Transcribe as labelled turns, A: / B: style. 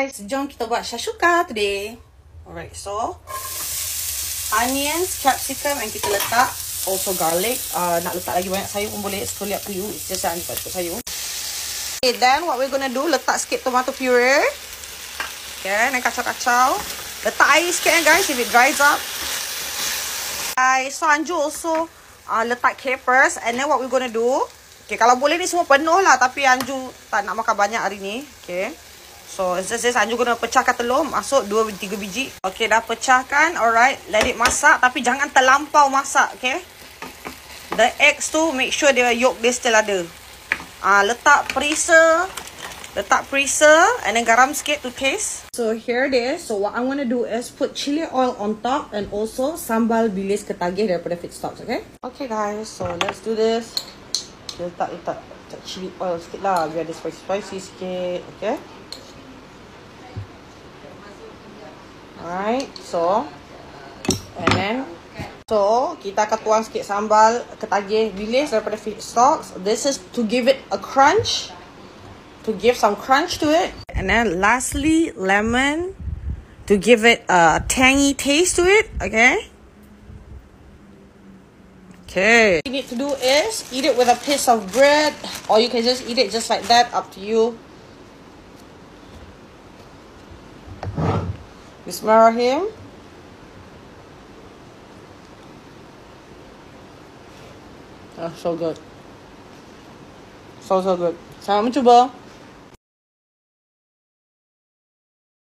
A: guys, jom kita buat shashuka today. Alright, so onions, capsicum and kita letak also garlic. Uh, nak letak lagi banyak sayur pun boleh. Up to you. It's just yang cukup sayur. Okay, then what we're gonna do, letak sikit tomato puree. Okay, dan kacau-kacau. Letak air sikit eh guys if it dries up. Guys, so Anju also uh, letak capers and then what we're gonna do, okay, kalau boleh ni semua penuh lah tapi Anju tak nak makan banyak hari ni. Okay. So, it's just this. Anju guna pecahkan telur. Masuk 2-3 biji. Okay, dah pecahkan. Alright. Let it masak. Tapi jangan terlampau masak. Okay. The eggs tu, make sure dia yolk dia still ada. Ah, uh, letak freezer. Letak freezer. And then garam sikit to taste. So, here it is. So, what I'm going to do is put chili oil on top. And also, sambal bilis ketagih daripada Fit Stocks. Okay. Okay, guys. So, let's do this. Letak, letak, letak chili oil sikit lah. Biar dia spicy-spicy sikit. Okay. Alright, so and then so kita akan tuang sikit sambal ketagih bilis daripada stocks. This is to give it a crunch, to give some crunch to it. And then lastly, lemon to give it a tangy taste to it. Okay. Okay. What you need to do is eat it with a piece of bread, or you can just eat it just like that. Up to you. Bismillahirrahmanirrahim. Oh, ah, so good. So, so good. Selamat mencuba.